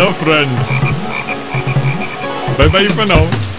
hello friend. Bye bye for now.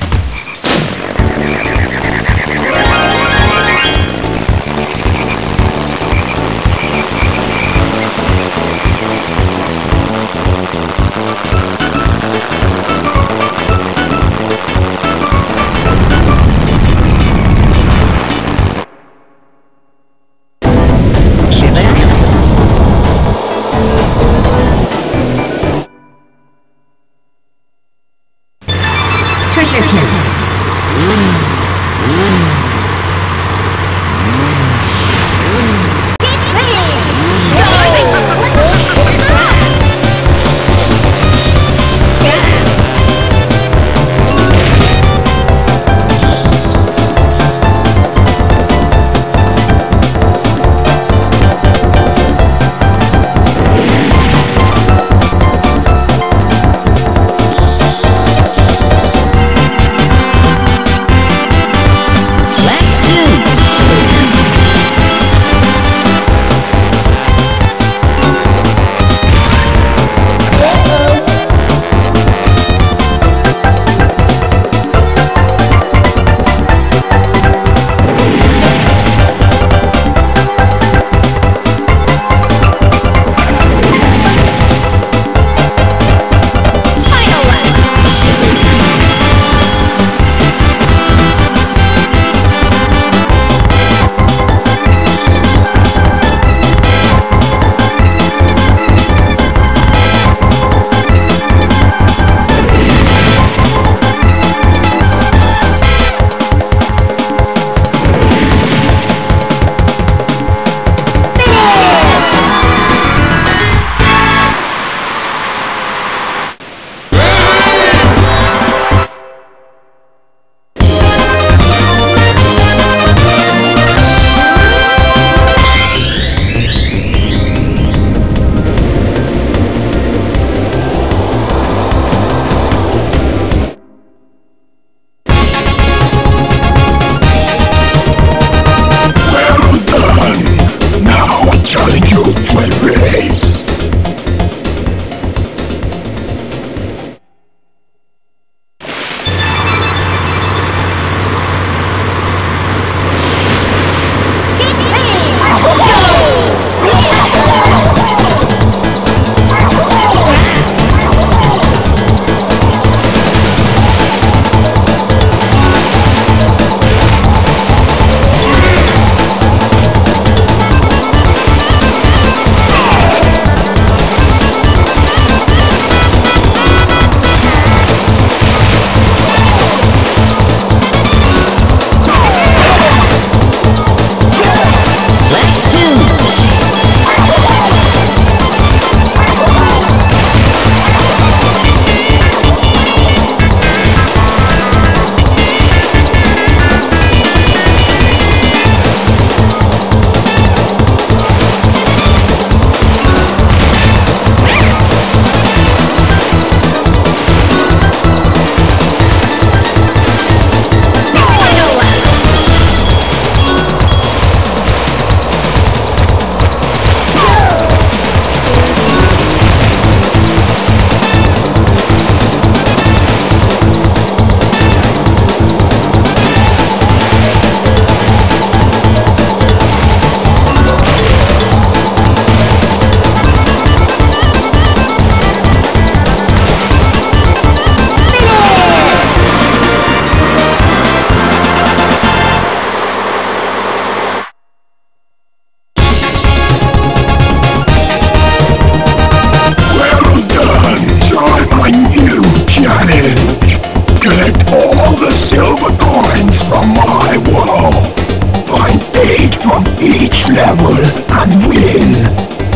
each level and win.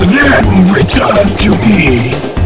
Then return to me.